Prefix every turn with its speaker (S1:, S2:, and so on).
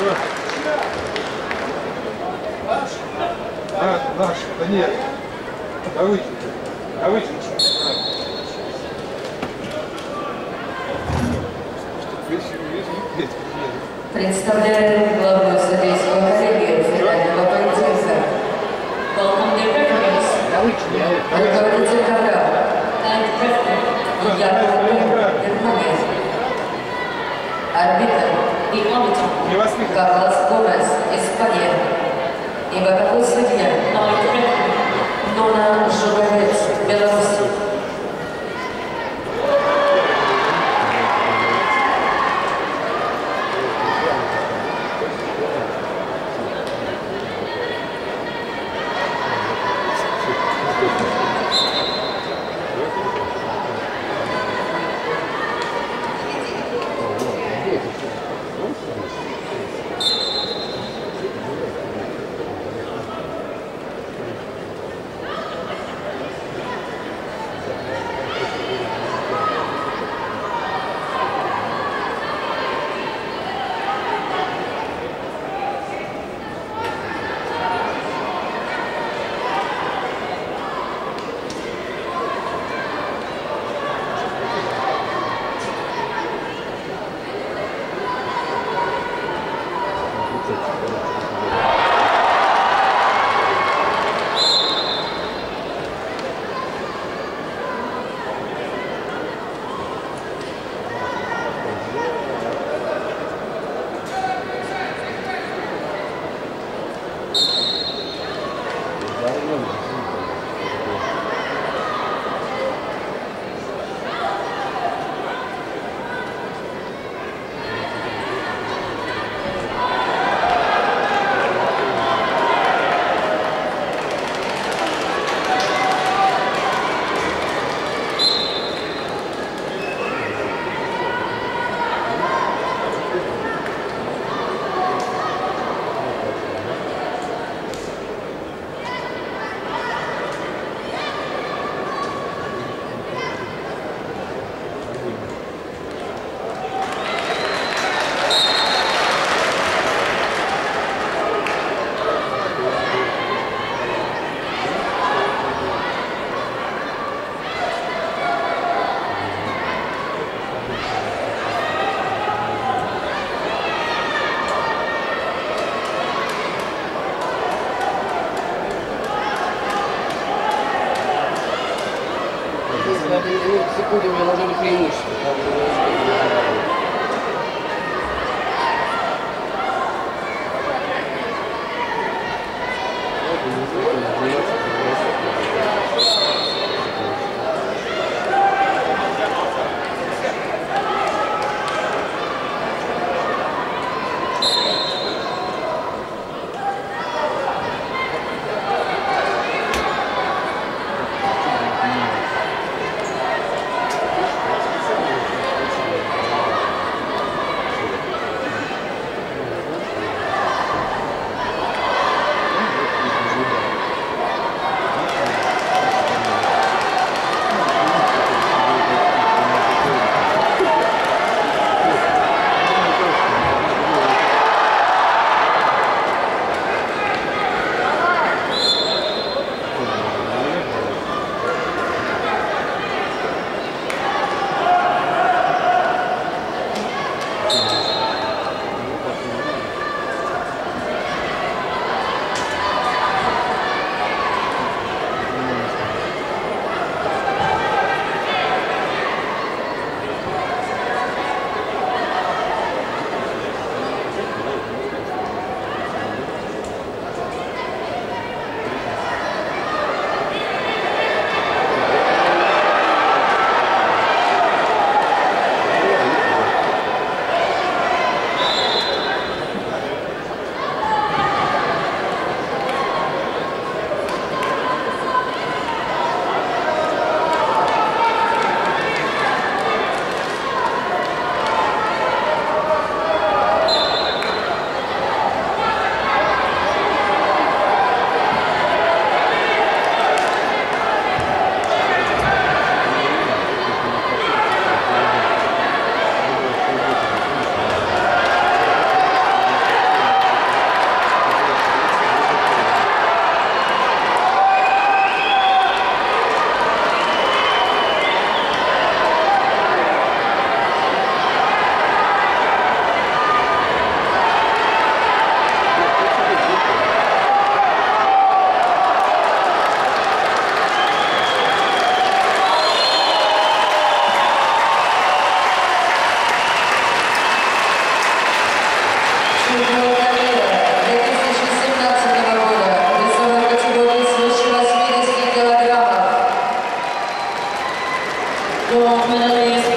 S1: Наш, наш, да нет. Да выйти. Да выйти.
S2: Представляем главную судейскую коллегию поединка.
S3: Welcome the referees
S2: Руководитель КВК
S3: and referee
S2: Яков Верховец. Арбитр
S3: и
S1: он как
S2: Лас Гомес из Испания, ибо какой судья,
S3: но на
S2: Жуговец, Беларусь. primos. Thanks.